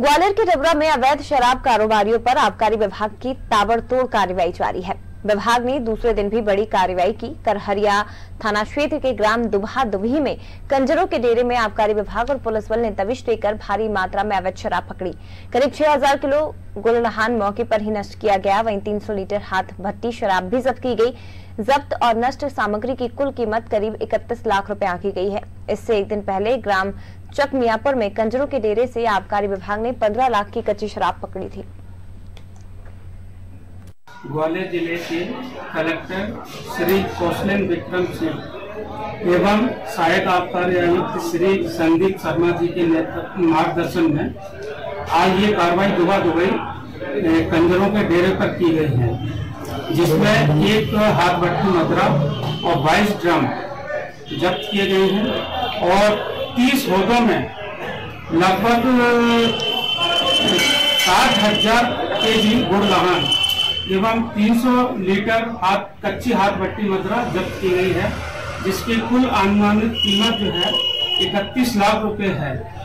ग्वालियर के डबरा में अवैध शराब कारोबारियों पर आबकारी विभाग की ताबड़तोड़ कार्रवाई जारी है। विभाग ने दूसरे दिन भी बड़ी कार्रवाई की। करहरिया थाना क्षेत्र के ग्राम दुबहा दुबही में कंजरों के डेरे में आबकारी विभाग और पुलिस बल ने दबिश देकर भारी मात्रा में अवैध शराब पकड़ी। करीब 6000 किलो गुलनहान मौके पर ही नष्ट किया गया। वहीं 300 लीटर हाथ भट्टी शराब भी जब्त की गई। जब्त और नष्ट सामग्री की कुल कीमत करीब 31 लाख रुपए आंकी गई है। इससे एक दिन पहले ग्राम चक मियापुर में कंजरों के डेरे से आबकारी विभाग ने 15 लाख की कच्ची शराब पकड़ी थी। ग्वालियर ज़िले के कलेक्टर श्री कौशलेन विक्रम सिंह एवं सहायक आबकारी आयुक्त श्री संदीप शर्मा जी के मार्गदर्शन में आज ये कार्रवाई दुबा दुबई कंजरों के डेरे पर की गई है, जिसमें एक हाथ भट्टी मदरा और 22 ड्रम जब्त किए गए हैं और 30 होदों में लगभग साठ हज़ार के जी गुड़ लहान एवं 300 लीटर हाथ, कच्ची हाथ भट्टी मदरा जब्त की गई है, जिसकी कुल अनुमानित कीमत जो है, इकतीस लाख रुपए है।